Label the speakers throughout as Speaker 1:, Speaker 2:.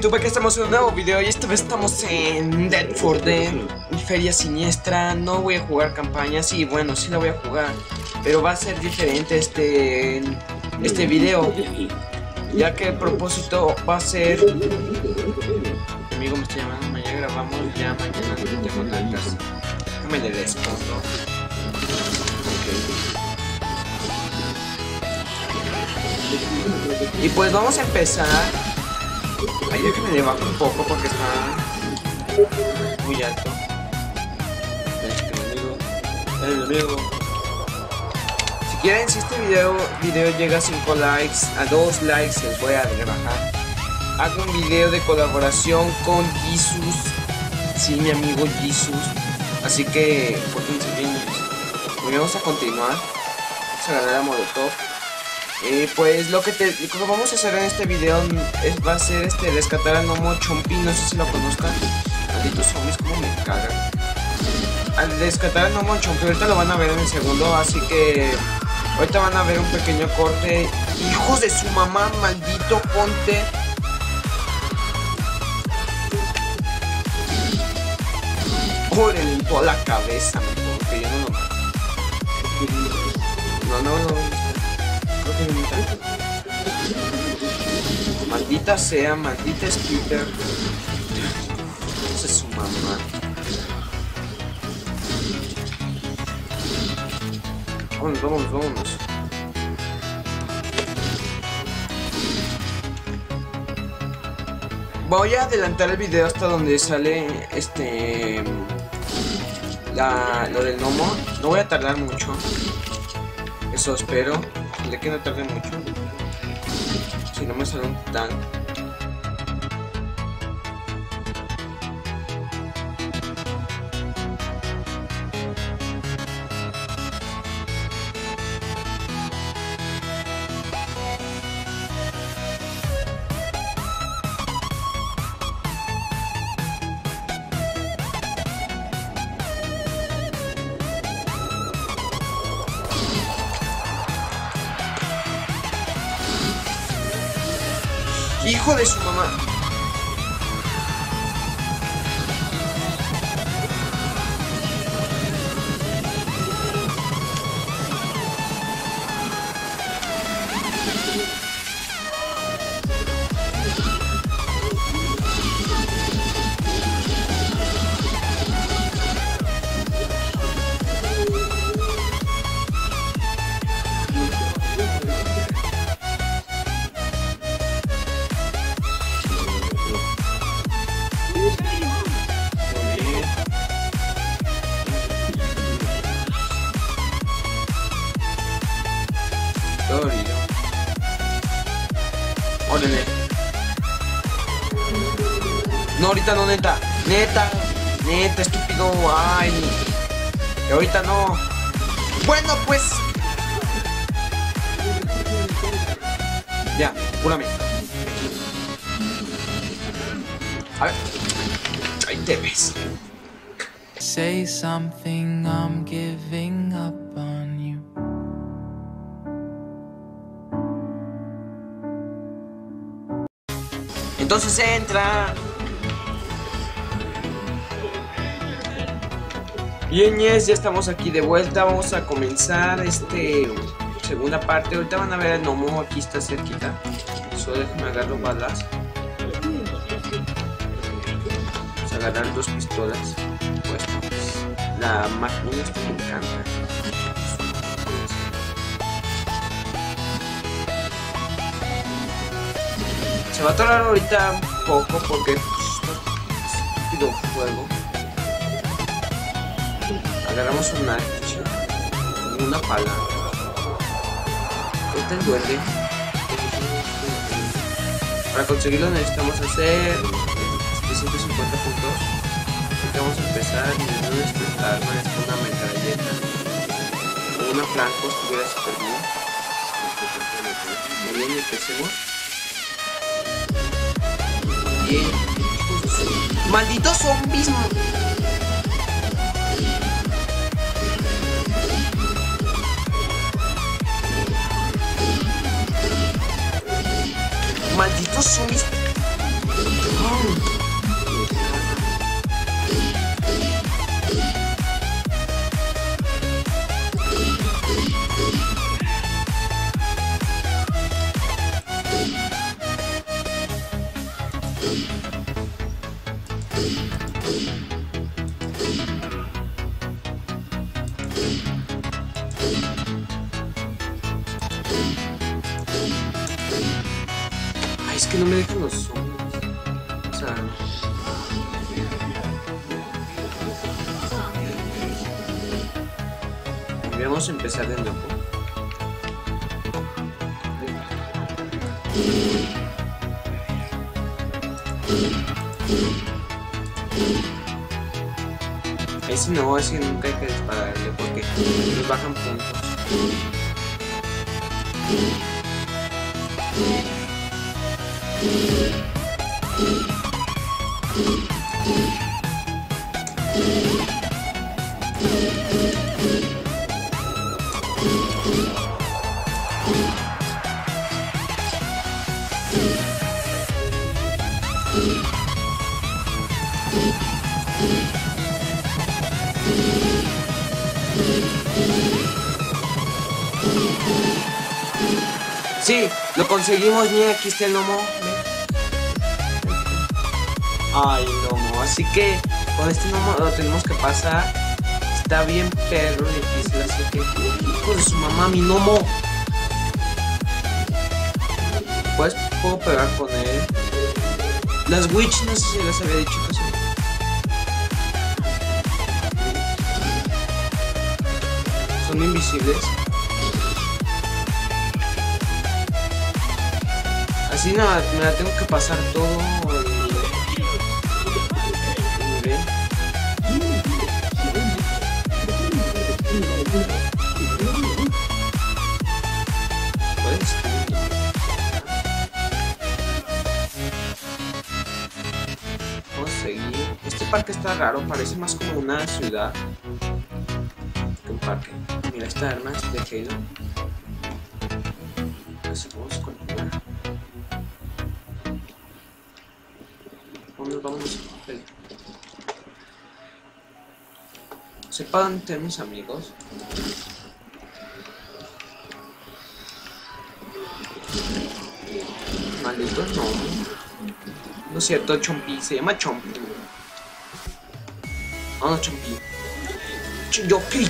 Speaker 1: YouTube? Aquí estamos en un nuevo video y esta vez estamos en Dead for Dead Feria Siniestra. No voy a jugar campaña, sí, bueno, sí la voy a jugar Pero va a ser diferente este, este video Ya que el propósito va a ser Mi amigo me está llamando, mañana grabamos, ya mañana no tengo tantas. Déjame le respondo. Y pues vamos a empezar Ahí déjame le bajo un poco porque está muy alto. Este enemigo. El enemigo. Si quieren, si este video, video llega a 5 likes, a 2 likes, les voy a rebajar. Hago un video de colaboración con Jesus. Sí, mi amigo Jesus. Así que, pórtense bien. Vamos a continuar. Vamos a ganar a Molotov. Eh, pues lo que, te, vamos a hacer en este video es, va a ser este rescatar a Nomo Chompi, no sé si lo conozcan. Malditos zombies, como me cagan. Al rescatar a Nomo Chompi, ahorita lo van a ver en el segundo, así que ahorita van a ver un pequeño corte. Hijos de su mamá, maldito, ponte. Órale en toda la cabeza, yo no lo No, no, Maldita sea, maldita Splitter. Esa es su mamá. Vámonos, vámonos, vámonos. Voy a adelantar el video hasta donde sale este la, lo del gnomo. No voy a tardar mucho. Eso espero de que no tarde mucho. Si Hijo de su mamá. Órale. No, ahorita no, neta. Neta. Neta, estúpido. Ay. Y ahorita no. Bueno, pues. Ya, púrame. A ver. Ahí te ves.
Speaker 2: Say something, I'm giving up on
Speaker 1: Entonces entra. Bien, yes, ya estamos aquí de vuelta. Vamos a comenzar este segunda parte. Ahorita van a ver el gnomo aquí está cerquita. Solo déjame agarrar balas. Vamos a agarrar dos pistolas. Pues la máquina me encanta. Se va a atorar ahorita un poco porque pues, estúpido fuego. Agarramos un hacha, una pala. Este el duende. Para conseguirlo necesitamos hacer 750 puntos. Así que vamos a empezar mirando nuestra arma, es una metralleta. Una franco estuviera super bien. Muy bien, empecemos. Malditos zombies. Malditos zombies. Que no me dejan los zombies. O sea. A empezar de nuevo. Ese no, ese nunca hay que dispararle porque nos bajan puntos. Sí, lo conseguimos, mira, aquí está el gnomo. Ay, gnomo, así que con este gnomo lo tenemos que pasar. Está bien perro difícil, así que... Hijo de su mamá, mi gnomo. Pues puedo pegar con él. Las witch, no sé si les había dicho que son. Son invisibles. Así nada, me la tengo que pasar todo el nivel. El nivel. Vamos a seguir. Este parque está raro, parece más como una ciudad que un parque. Mira, esta arma de Halo. Vámonos, vámonos. Ven. Sepan mis amigos. Maldito no. No es cierto, Chompi. Se llama Chompi. Ah, no, Chompi. Ch Yoki.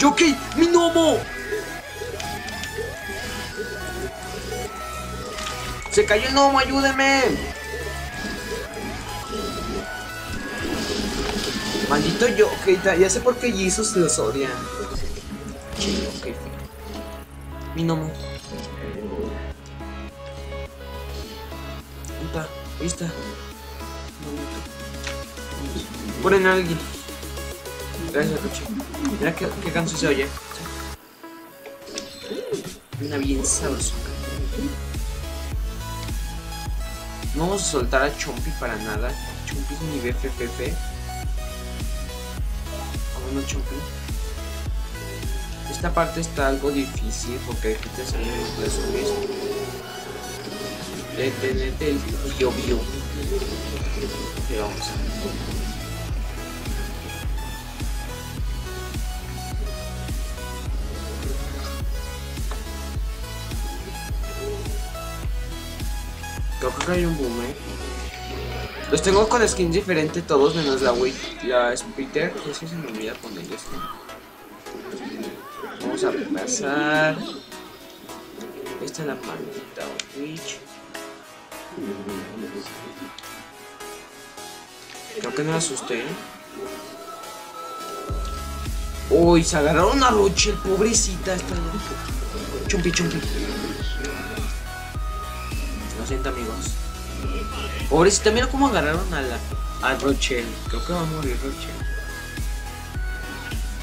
Speaker 1: Yoki, mi gnomo. Se cayó el gnomo, ayúdeme. Maldito yo, ok, ya sé por qué Jesus los odia. Ok, mi gnomo. Está, ahí está. Ponen a alguien. Gracias, coche. Mira qué, qué canción se oye. Una bien sabrosa. No vamos a soltar a Chompi para nada. Chompi es mi BFFF. Vámonos, Chompi. Esta parte está algo difícil porque aquí te salen los zombies. Detenete el bio bio. Ok, vamos. Creo que hay un boomer. Los tengo con skins diferentes todos, menos la Wii, la Spitter. Es que se me olvida ponerles. Vamos a pasar. Esta es la maldita Witch. Creo que no la asusté. Uy, se agarraron a Rochelle, pobrecita. Esta Chumpi, chumpi. Lo siento, amigos. Pobrecita, mira cómo agarraron a la a Rochelle. Creo que va a morir Rochelle.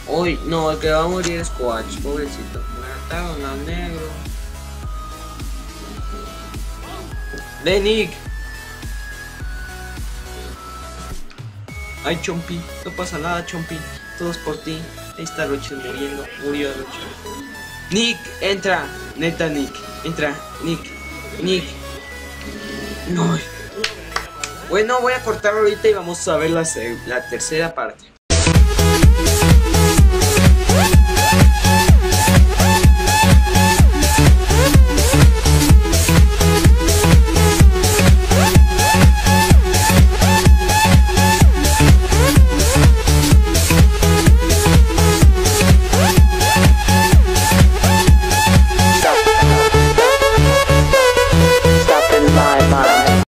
Speaker 1: Uy, no, el que va a morir es Coach, pobrecito. Mataron al negro. De Nick. Ay, Chompi, no pasa nada, Chompi. Todos por ti. Ahí está Rochelle muriendo. Murió Rochelle. Nick, entra. Neta, Nick. Entra, Nick. Nick. No. Bueno, voy a cortar ahorita y vamos a ver la, la tercera parte.